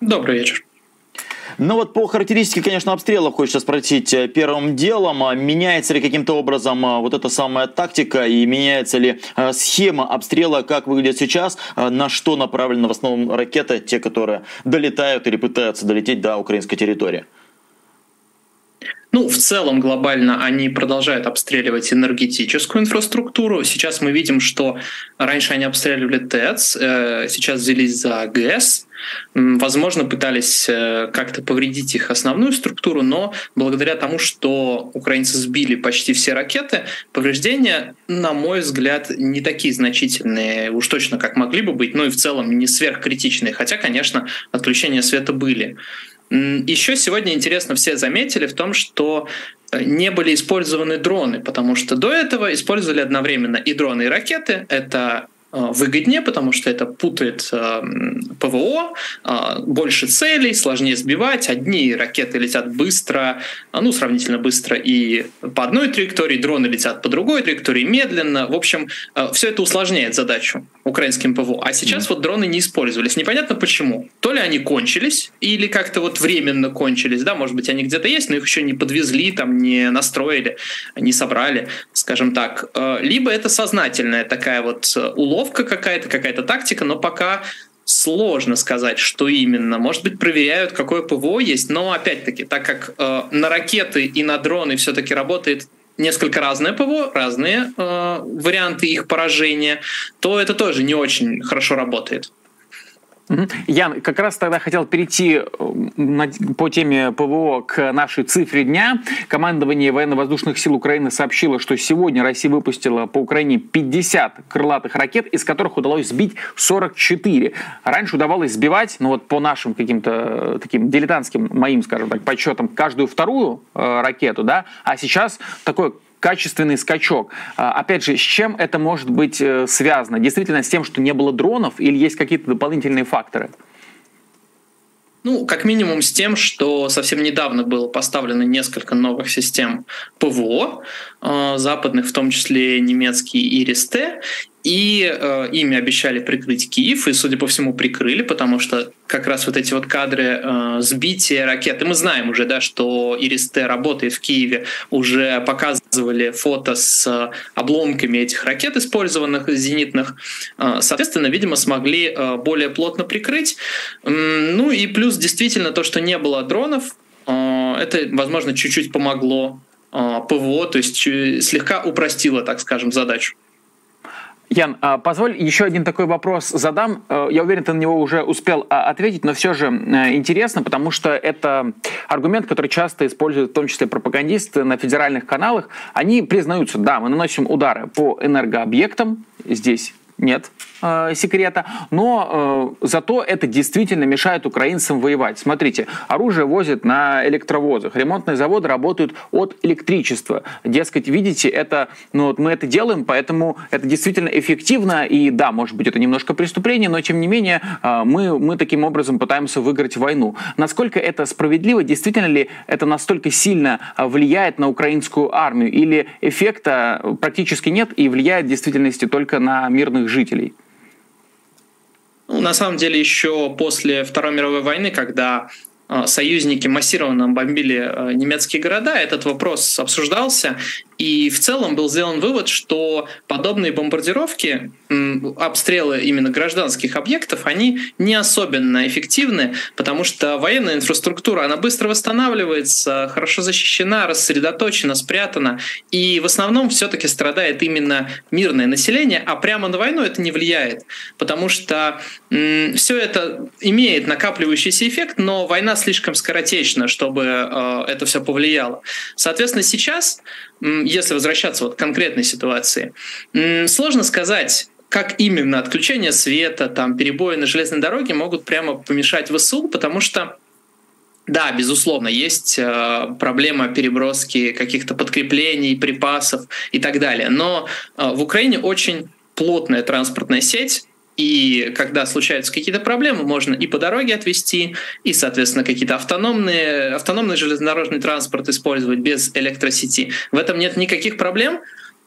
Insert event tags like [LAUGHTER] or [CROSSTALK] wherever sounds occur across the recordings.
Добрый вечер. Ну вот по характеристике, конечно, обстрела хочется спросить э, первым делом. А меняется ли каким-то образом а, вот эта самая тактика и меняется ли а, схема обстрела, как выглядит сейчас, на что направлены в основном ракеты, те, которые долетают или пытаются долететь до украинской территории? Ну, в целом, глобально они продолжают обстреливать энергетическую инфраструктуру. Сейчас мы видим, что раньше они обстреливали ТЭЦ, э, сейчас взялись за ГЭС. Возможно, пытались э, как-то повредить их основную структуру, но благодаря тому, что украинцы сбили почти все ракеты, повреждения, на мой взгляд, не такие значительные, уж точно как могли бы быть, но и в целом не сверхкритичные. Хотя, конечно, отключения света были. Еще сегодня интересно, все заметили в том, что э, не были использованы дроны, потому что до этого использовали одновременно и дроны, и ракеты. Это выгоднее, потому что это путает э, ПВО, э, больше целей, сложнее сбивать. Одни ракеты летят быстро, ну, сравнительно быстро и по одной траектории, дроны летят по другой траектории медленно. В общем, все это усложняет задачу украинским ПВО. А сейчас mm-hmm. вот дроны не использовались. Непонятно почему. То ли они кончились, или как-то вот временно кончились, да, может быть, они где-то есть, но их еще не подвезли, там, не настроили, не собрали, скажем так. Либо это сознательная такая вот уловка, уловка какая-то, какая-то тактика, но пока сложно сказать, что именно. Может быть, проверяют, какое ПВО есть, но опять-таки, так как э, на ракеты и на дроны все-таки работает несколько разное ПВО, разные э, варианты их поражения, то это тоже не очень хорошо работает. Ян, как раз тогда хотел перейти э, по теме ПВО к нашей цифре дня. Командование военно-воздушных сил Украины сообщило, что сегодня Россия выпустила по Украине 50 крылатых ракет, из которых удалось сбить 44. Раньше удавалось сбивать, ну вот по нашим каким-то э, таким дилетантским, моим, скажем так, подсчетам, каждую вторую э, ракету, да, а сейчас такое качественный скачок. А, опять же, с чем это может быть э, связано? Действительно с тем, что не было дронов или есть какие-то дополнительные факторы? Ну, как минимум с тем, что совсем недавно было поставлено несколько новых систем ПВО, э, западных, в том числе немецкий ИРИС-Т, и э, ими обещали прикрыть Киев, и, судя по всему, прикрыли, потому что как раз вот эти вот кадры э, сбития ракеты, мы знаем уже, да, что Ирис-Т работает в Киеве, уже показывали фото с обломками этих ракет, использованных зенитных. Э, соответственно, видимо, смогли э, более плотно прикрыть. Ну и плюс действительно то, что не было дронов, э, это, возможно, чуть-чуть помогло э, ПВО, то есть слегка упростило, так скажем, задачу. Ян, а позволь еще один такой вопрос задам. Э, я уверен, ты на него уже успел а, ответить, но все же э, интересно, потому что это аргумент, который часто используют в том числе пропагандисты на федеральных каналах. Они признаются, да, мы наносим удары по энергообъектам, здесь нет э, секрета, но э, зато это действительно мешает украинцам воевать. Смотрите, оружие возят на электровозах, ремонтные заводы работают от электричества. Дескать, видите, это, ну, вот мы это делаем, поэтому это действительно эффективно, и да, может быть, это немножко преступление, но тем не менее э, мы, мы таким образом пытаемся выиграть войну. Насколько это справедливо, действительно ли это настолько сильно влияет на украинскую армию, или эффекта практически нет и влияет в действительности только на мирных мирных жителей? Ну, на самом деле еще после Второй мировой войны, когда а, союзники массированно бомбили а, немецкие города, этот вопрос обсуждался, и в целом был сделан вывод, что подобные бомбардировки, обстрелы именно гражданских объектов, они не особенно эффективны, потому что военная инфраструктура, она быстро восстанавливается, хорошо защищена, рассредоточена, спрятана, и в основном все-таки страдает именно мирное население, а прямо на войну это не влияет, потому что все это имеет накапливающийся эффект, но война слишком скоротечна, чтобы э, это все повлияло. Соответственно, сейчас если возвращаться вот к конкретной ситуации, сложно сказать, как именно отключение света, там, перебои на железной дороге могут прямо помешать ВСУ, потому что да, безусловно, есть э, проблема переброски каких-то подкреплений, припасов и так далее. Но э, в Украине очень плотная транспортная сеть, и когда случаются какие-то проблемы, можно и по дороге отвезти, и, соответственно, какие-то автономные, автономный железнодорожный транспорт использовать без электросети. В этом нет никаких проблем.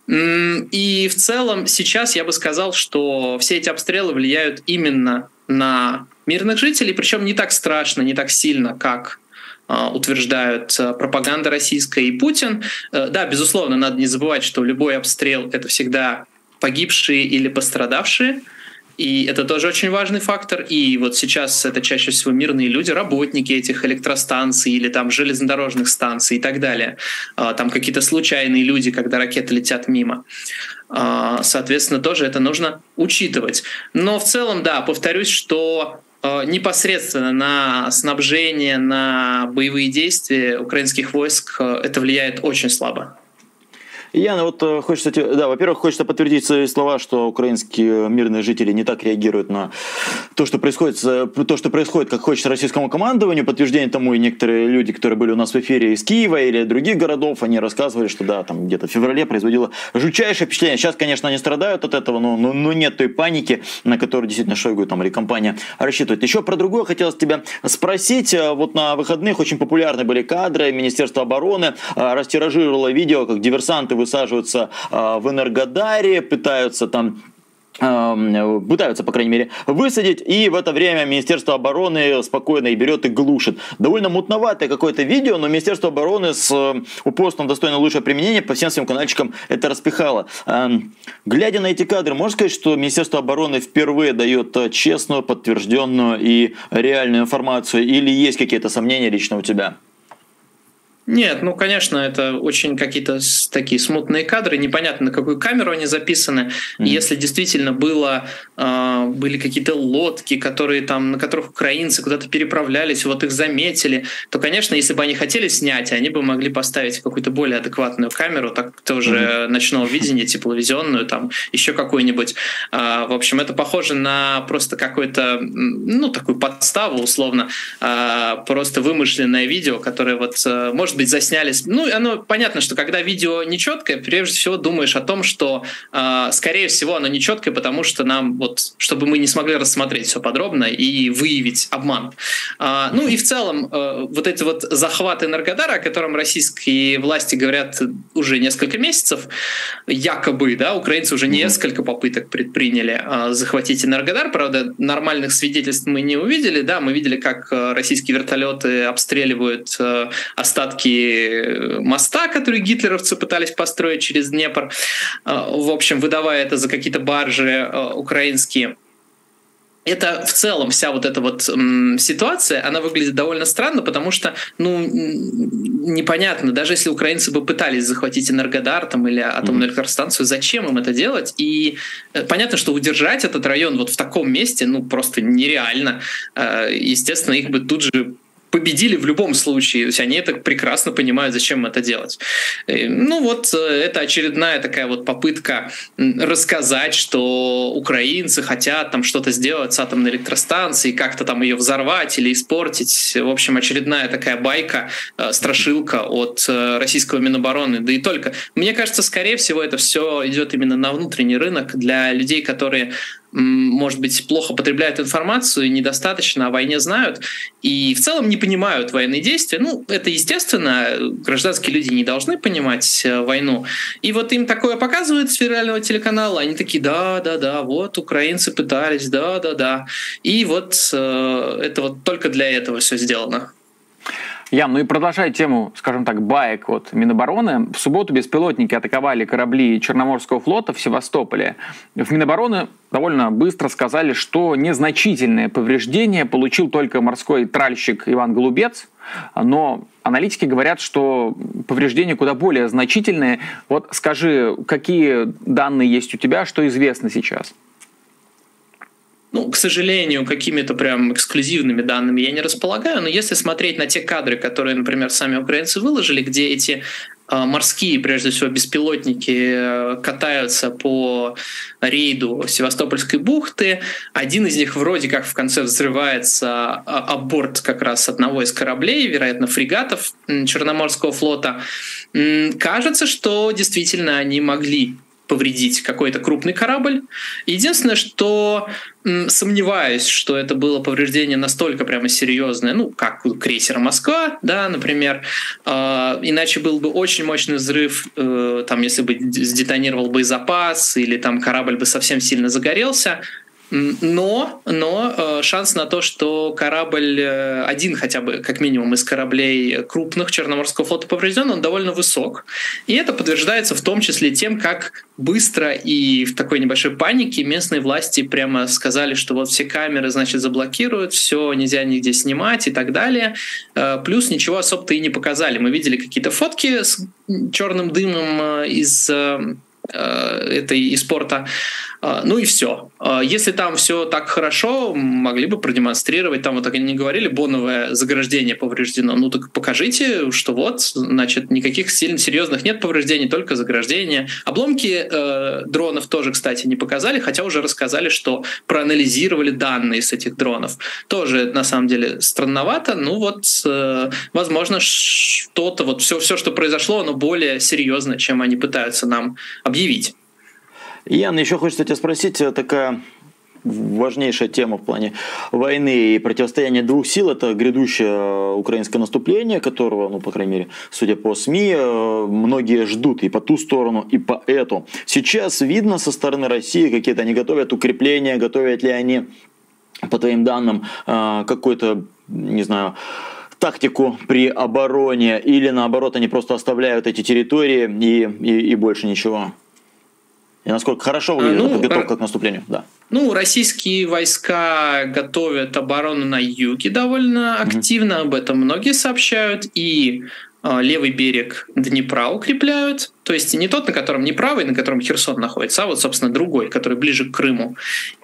И в целом сейчас я бы сказал, что все эти обстрелы влияют именно на мирных жителей, причем не так страшно, не так сильно, как утверждают пропаганда российская и Путин. Да, безусловно, надо не забывать, что любой обстрел — это всегда погибшие или пострадавшие — и это тоже очень важный фактор. И вот сейчас это чаще всего мирные люди, работники этих электростанций или там железнодорожных станций и так далее. А, там какие-то случайные люди, когда ракеты летят мимо. А, соответственно, тоже это нужно учитывать. Но в целом, да, повторюсь, что а, непосредственно на снабжение, на боевые действия украинских войск это влияет очень слабо. Яна, вот э, хочется, да, во-первых, хочется подтвердить свои слова, что украинские мирные жители не так реагируют на то, что происходит, то, что происходит, как хочется российскому командованию. Подтверждение тому и некоторые люди, которые были у нас в эфире из Киева или других городов, они рассказывали, что да, там где-то в феврале производило жутчайшее впечатление. Сейчас, конечно, они страдают от этого, но, но, но нет той паники, на которую действительно Шойгу там, или компания рассчитывает. Еще про другое хотелось тебя спросить. Вот на выходных очень популярны были кадры. Министерство обороны э, растиражировало видео, как диверсанты высаживаются а, в Энергодаре, пытаются там пытаются, по крайней мере, высадить, и в это время Министерство обороны спокойно и берет и глушит. Довольно мутноватое какое-то видео, но Министерство обороны с э, упорством достойно лучшее применение по всем своим каналчикам это распихало. Глядя на эти кадры, можно сказать, что Министерство обороны впервые дает э, честную, подтвержденную и реальную информацию, или есть какие-то сомнения лично у тебя? Нет, ну, конечно, это очень какие-то такие смутные кадры, непонятно, на какую камеру они записаны. Mm-hmm. Если действительно было, э, были какие-то лодки, которые там, на которых украинцы куда-то переправлялись, вот их заметили, то, конечно, если бы они хотели снять, они бы могли поставить какую-то более адекватную камеру, так тоже mm-hmm. ночного видения, тепловизионную, там еще какую-нибудь. Э, в общем, это похоже на просто какую-то, ну, такую подставу, условно, э, просто вымышленное видео, которое вот, э, может быть, заснялись. Ну, оно понятно, что когда видео нечеткое, прежде всего думаешь о том, что, э, скорее всего, оно нечеткое, потому что нам вот, чтобы мы не смогли рассмотреть все подробно и выявить обман. Э, ну и в целом э, вот эти вот захваты Энергодара, о котором российские власти говорят уже несколько месяцев, якобы, да, украинцы уже несколько попыток предприняли э, захватить Энергодар, правда, нормальных свидетельств мы не увидели, да, мы видели, как российские вертолеты обстреливают э, остатки куски моста, который гитлеровцы пытались построить через Днепр, а, в общем, выдавая это за какие-то баржи а, украинские это в целом вся вот эта вот м, ситуация, она выглядит довольно странно, потому что, ну, непонятно, даже если украинцы бы пытались захватить Энергодар там, или атомную электростанцию, зачем им это делать? И э, понятно, что удержать этот район вот в таком месте, ну, просто нереально. Э, естественно, их бы тут же победили в любом случае. То есть они это прекрасно понимают, зачем это делать. Ну вот э, это очередная такая вот попытка рассказать, что украинцы хотят там что-то сделать с атомной электростанцией, как-то там ее взорвать или испортить. В общем, очередная такая байка, э, страшилка от э, российского Минобороны. Да и только. Мне кажется, скорее всего, это все идет именно на внутренний рынок для людей, которые может быть, плохо потребляют информацию, недостаточно о войне знают и в целом не понимают военные действия. Ну, это естественно, гражданские люди не должны понимать э, войну. И вот им такое показывают с федерального телеканала, они такие, да, да, да, вот украинцы пытались, да, да, да. И вот э, это вот только для этого все сделано. Ян, ну и продолжая тему, скажем так, баек от Минобороны, в субботу беспилотники атаковали корабли Черноморского флота в Севастополе. В Минобороны довольно быстро сказали, что незначительное повреждение получил только морской тральщик Иван Голубец, но аналитики говорят, что повреждения куда более значительные. Вот скажи, какие данные есть у тебя, что известно сейчас? Сожалению, какими-то прям эксклюзивными данными я не располагаю, но если смотреть на те кадры, которые, например, сами украинцы выложили, где эти а, морские, прежде всего, беспилотники э, катаются по рейду Севастопольской бухты. Один из них вроде как в конце взрывается об борт как раз одного из кораблей, вероятно, фрегатов Черноморского флота. Кажется, что действительно они могли повредить какой-то крупный корабль. Единственное, что сомневаюсь, что это было повреждение настолько прямо серьезное, ну, как у крейсера «Москва», да, например. Э, иначе был бы очень мощный взрыв, э, там, если бы сдетонировал боезапас или там корабль бы совсем сильно загорелся. Но, но э, шанс на то, что корабль э, один хотя бы, как минимум, из кораблей крупных Черноморского флота поврежден, он довольно высок. И это подтверждается в том числе тем, как быстро и в такой небольшой панике местные власти прямо сказали, что вот все камеры, значит, заблокируют, все нельзя нигде снимать и так далее. Э, плюс ничего особо-то и не показали. Мы видели какие-то фотки с черным дымом из этой из порта. А, ну и все. А, если там все так хорошо, могли бы продемонстрировать, там вот так они не говорили, боновое заграждение повреждено. Ну так покажите, что вот, значит, никаких сильно серьезных нет повреждений, только заграждение. Обломки э, дронов тоже, кстати, не показали, хотя уже рассказали, что проанализировали данные с этих дронов. Тоже, на самом деле, странновато. Ну вот, э, возможно, что-то, вот все, все, что произошло, оно более серьезно, чем они пытаются нам объявить. Ян, еще хочется тебя спросить, э, такая важнейшая тема в плане войны и противостояния двух сил – это грядущее э, украинское наступление, которого, ну, по крайней мере, судя по СМИ, э, многие ждут и по ту сторону, и по эту. Сейчас видно со стороны России какие-то они готовят укрепления, готовят ли они, по твоим данным, какой-то, не знаю, тактику при обороне, или наоборот, они просто оставляют эти территории и, и, и больше ничего? И насколько хорошо выглядит ну, подготовка к наступлению? Да. Ну, российские войска готовят оборону на юге довольно активно, mm-hmm. об этом многие сообщают, и э, левый берег Днепра укрепляют, то есть не тот, на котором не правый, на котором Херсон находится, а вот, собственно, другой, который ближе к Крыму.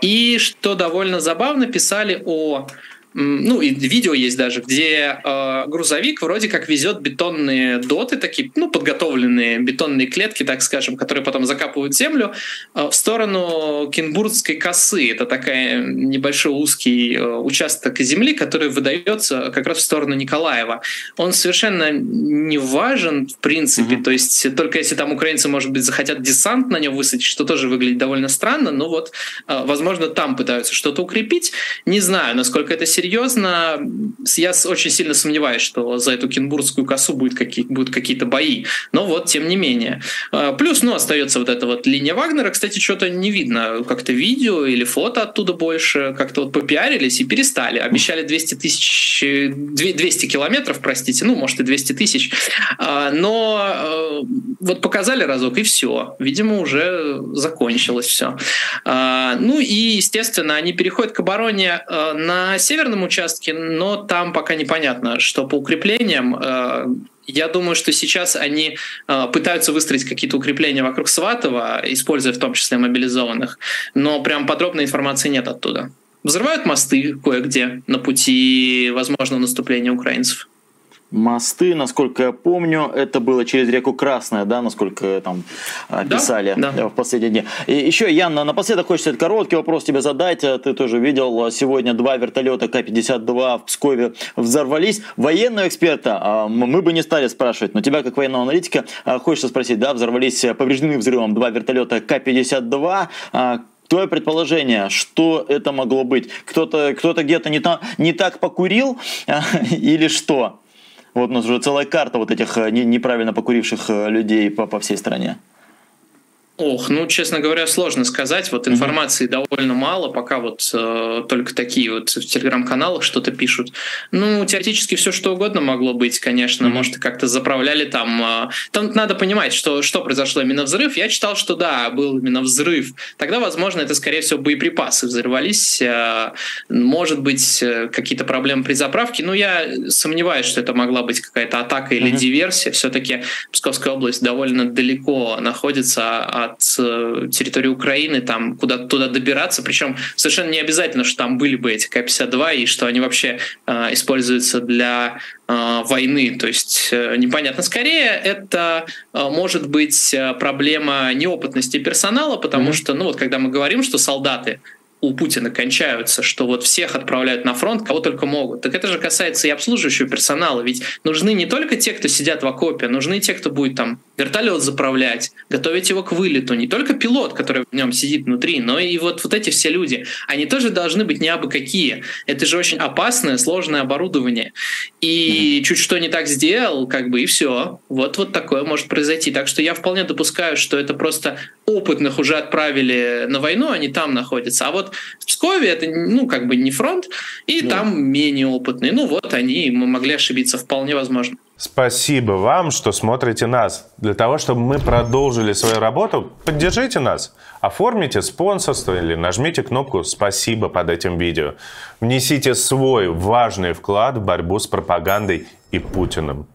И что довольно забавно, писали о ну и видео есть даже, где э, грузовик вроде как везет бетонные доты, такие, ну, подготовленные бетонные клетки, так скажем, которые потом закапывают землю, э, в сторону Кенбургской косы. Это такая небольшой узкий э, участок земли, который выдается как раз в сторону Николаева. Он совершенно не важен, в принципе, mm-hmm. то есть только если там украинцы, может быть, захотят десант на нем высадить, что тоже выглядит довольно странно, но вот, э, возможно, там пытаются что-то укрепить. Не знаю, насколько это серьезно серьезно, я очень сильно сомневаюсь, что за эту кенбургскую косу будет какие, будут какие-то бои. Но вот, тем не менее. А, плюс, ну, остается вот эта вот линия Вагнера. Кстати, что-то не видно. Как-то видео или фото оттуда больше. Как-то вот попиарились и перестали. Обещали 200 тысяч, 200 километров, простите, ну, может и 200 тысяч. А, но э, вот показали разок и все. Видимо, уже закончилось все. А, ну и, естественно, они переходят к обороне э, на северном северном участке, но там пока непонятно, что по укреплениям. Э, я думаю, что сейчас они э, пытаются выстроить какие-то укрепления вокруг Сватова, используя в том числе мобилизованных, но прям подробной информации нет оттуда. Взрывают мосты кое-где на пути возможного наступления украинцев мосты, насколько я помню, это было через реку Красная, да, насколько там а, писали да, да. в последние дни. И еще, Ян, напоследок хочется короткий вопрос тебе задать. Ты тоже видел, сегодня два вертолета К-52 в Пскове взорвались. Военного эксперта а, мы бы не стали спрашивать, но тебя, как военного аналитика, а, хочется спросить, да, взорвались, повреждены взрывом два вертолета К-52, Твое предположение, что это могло быть? Кто-то кто где-то не, не так покурил [LAUGHS] или что? Вот у нас уже целая карта вот этих э, неправильно покуривших э, людей по, по всей стране. Ох, ну, честно говоря, сложно сказать. Вот информации mm-hmm. довольно мало, пока вот э, только такие вот в телеграм-каналах что-то пишут. Ну, теоретически все что угодно могло быть, конечно. Mm-hmm. Может, как-то заправляли там. Э, там надо понимать, что, что произошло именно взрыв. Я читал, что да, был именно взрыв. Тогда, возможно, это, скорее всего, боеприпасы взорвались. Э, может быть, э, какие-то проблемы при заправке. Но я сомневаюсь, что это могла быть какая-то атака или mm-hmm. диверсия. Все-таки Псковская область довольно далеко находится от э, территории Украины, там куда туда добираться, причем совершенно не обязательно, что там были бы эти К-52 и что они вообще э, используются для э, войны. То есть э, непонятно. Скорее это э, может быть проблема неопытности персонала, потому mm-hmm. что, ну вот когда мы говорим, что солдаты у Путина кончаются, что вот всех отправляют на фронт, кого только могут. Так это же касается и обслуживающего персонала. Ведь нужны не только те, кто сидят в окопе, нужны те, кто будет там вертолет заправлять, готовить его к вылету. Не только пилот, который в нем сидит внутри, но и вот, вот эти все люди. Они тоже должны быть не абы какие. Это же очень опасное, сложное оборудование. и mm-hmm. чуть что не так сделал, как бы и все. Вот вот такое может произойти. Так что я вполне допускаю, что это просто опытных уже отправили на войну, они там находятся. А вот в Пскове это, ну, как бы не фронт, и mm-hmm. там менее опытные. Ну вот они, мы могли ошибиться, вполне возможно. Спасибо вам, что смотрите нас. Для того, чтобы мы продолжили свою работу, поддержите нас. Оформите спонсорство или нажмите кнопку «Спасибо» под этим видео. Внесите свой важный вклад в борьбу с пропагандой и Путиным.